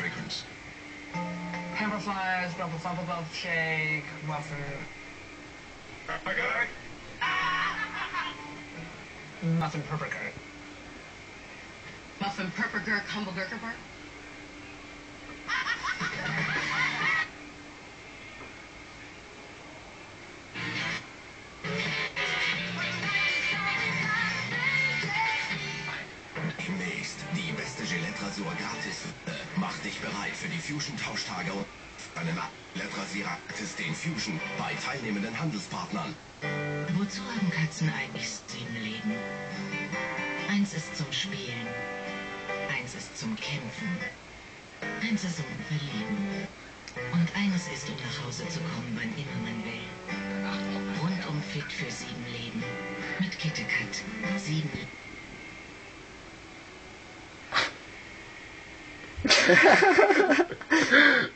fragrance. Pamper Flies, Bubble Bubble Bubble Shake, Muffin. Okay. Muffin Purpurger. Muffin? Demnächst die beste Gillette-Rasur gratis. Bereit für die Fusion-Tauschtage und einen Gillette-Rasierer gratis den Fusion bei teilnehmenden Handelspartnern. Wozu haben Katzen eigentlich sieben Leben? Eins ist zum Spielen. Eins ist zum Kämpfen. Eins ist um Überleben. Und eines ist, um nach Hause zu kommen, wann immer man will. Rundum fit für sieben Leben. Mit KitKat. Sieben Ha ハハハハ!